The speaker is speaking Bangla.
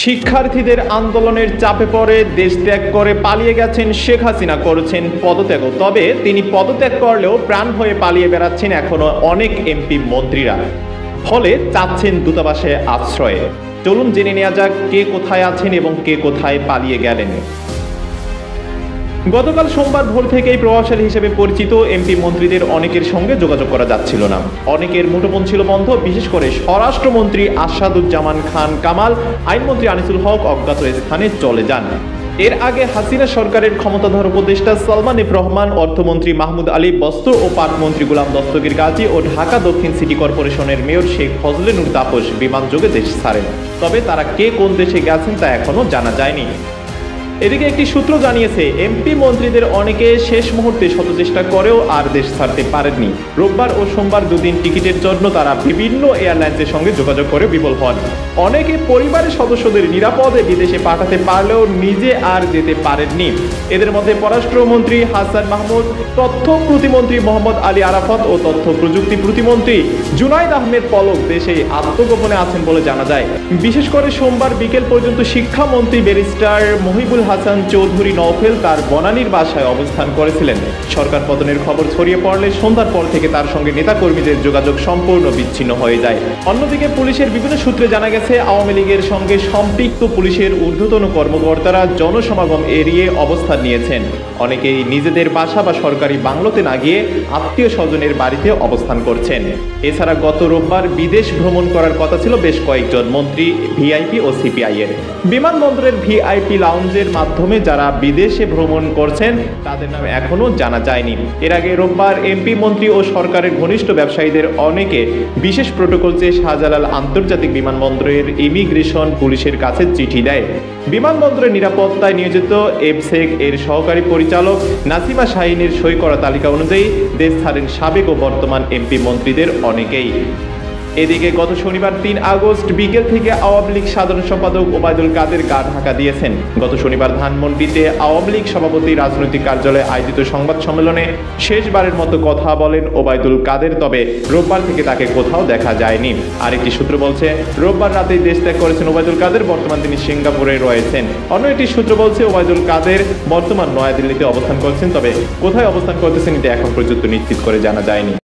শিক্ষার্থীদের আন্দোলনের চাপে পড়ে, দেশ ত্যাগ করে পালিয়ে গেছেন শেখ হাসিনা, করেছেন পদত্যাগও। তবে তিনি পদত্যাগ করলেও প্রাণ হয়ে পালিয়ে বেড়াচ্ছেন এখনও অনেক এমপি মন্ত্রীরা। ফলে চাচ্ছেন দূতাবাসে আশ্রয়ে। চলুন জেনে নেওয়া যাক কে কোথায় আছেন এবং কে কোথায় পালিয়ে গেলেন। গতকাল সোমবার ভোর থেকেই প্রভাবশালী হিসেবে পরিচিত এমপি মন্ত্রীদের অনেকের সঙ্গে যোগাযোগ করা যাচ্ছিল না। অনেকের মুঠোফোন ছিল বন্ধ, বিশেষ করে স্বরাষ্ট্রমন্ত্রী আসাদুজ্জামান খান কামাল, আইনমন্ত্রী আনিসুল হক অজ্ঞাত স্থানে চলে যান। এর আগে হাসিনা সরকারের ক্ষমতাধর উপদেষ্টা সালমান ইফ রহমান, অর্থমন্ত্রী মাহমুদ আলী বস্ত্র ও পাট মন্ত্রী গুলাম দস্তগীর গাজী ও ঢাকা দক্ষিণ সিটি কর্পোরেশনের মেয়র শেখ ফজলে নূর তাপস বিমান যোগে দেশ ছাড়েন। তবে তারা কে কোন দেশে গেছেন তা এখনও জানা যায়নি। এদিকে একটি সূত্র জানিয়েছে, এমপি মন্ত্রীদের অনেকে শেষ মুহূর্তে শত চেষ্টা করেও আর দেশ ছাড়তে পারেননি। রোববার ও সোমবার দুদিন টিকিটের জন্য তারা বিভিন্ন এয়ারলাইন্সের সঙ্গে যোগাযোগ করে বিফল হন। অনেকে পরিবারের সদস্যদের নিরাপদে বিদেশে পাঠাতে পারলেও নিজে আর যেতে পারেননি। এদের মধ্যে পররাষ্ট্রমন্ত্রী হাসান মাহমুদ, তথ্য প্রতিমন্ত্রী মোহাম্মদ আলী আরাফত ও তথ্য প্রযুক্তি প্রতিমন্ত্রী জুনাইদ আহমেদ পলক দেশে আত্মগোপনে আছেন বলে জানা যায়। বিশেষ করে সোমবার বিকেল পর্যন্ত শিক্ষামন্ত্রী ব্যারিস্টার মহিবুল হাসান চৌধুরী নওফেল তার বনানীর বাসায় অবস্থান করেছিলেন। সরকার পতনের খবর ছড়িয়ে পড়লে সন্ধ্যার পর থেকে তার সঙ্গে নেতাকর্মীদের যোগাযোগ সম্পূর্ণ বিচ্ছিন্ন হয়ে যায়। অন্যদিকে পুলিশের বিভিন্ন সূত্রে জানা গেছে, আওয়ামী লীগের সঙ্গে সম্পৃক্ত পুলিশের ঊর্ধ্বতন কর্মকর্তারা জনসমাগম এড়িয়ে অবস্থান নিয়েছেন। অনেকেই নিজেদের বাসা বা সরকারি বাংলোতে না গিয়ে আত্মীয় স্বজনের বাড়িতে অবস্থান করছেন। এছাড়া গত রোববার বিদেশ ভ্রমণ করার কথা ছিল বেশ কয়েকজন মন্ত্রী, ভিআইপি ও সিপিআই এর বিমানবন্দরের ভিআইপি লাউঞ্জের মাধ্যমে যারা বিদেশে ভ্রমণ করছেন, তাদের নাম এখনও জানা যায়নি। এর আগে রোববার এমপি, মন্ত্রী ও সরকারের ঘনিষ্ঠ ব্যবসায়ীদের অনেকে বিশেষ প্রোটোকল চেয়ে শাহজালাল আন্তর্জাতিক বিমানবন্দরের ইমিগ্রেশন পুলিশের কাছে চিঠি দেয়। বিমানবন্দরের নিরাপত্তায় নিয়োজিত এফসেক এর সহকারী পরিচালক নাসিমা শাহিনের সই করা তালিকা অনুযায়ী দেশ ছাড়েন সাবেক ও বর্তমান এমপি, মন্ত্রীদের অনেকেই। এদিকে গত শনিবার তিন আগস্ট বিকেল থেকে আওয়ামী লীগ সাধারণ সম্পাদক ওবায়দুল কাদের গা ঢাকা দিয়েছেন। গত শনিবার ধানমন্ডিতে আওয়ামী লীগ সভাপতি রাজনৈতিক কার্যালয়ে আয়োজিত সংবাদ সম্মেলনে শেষবারের মতো কথা বলেন ওবায়দুল কাদের, তবে রোববার থেকে তাকে কোথাও দেখা যায়নি। আরেকটি সূত্র বলছে, রোববার রাতেই দেশ ত্যাগ করেছেন ওবায়দুল কাদের, বর্তমান তিনি সিঙ্গাপুরে রয়েছেন। অন্য একটি সূত্র বলছে, ওবায়দুল কাদের বর্তমান নয়াদিল্লিতে অবস্থান করছেন, তবে কোথায় অবস্থান করতেছেন এটা এখন পর্যন্ত নিশ্চিত করে জানা যায়নি।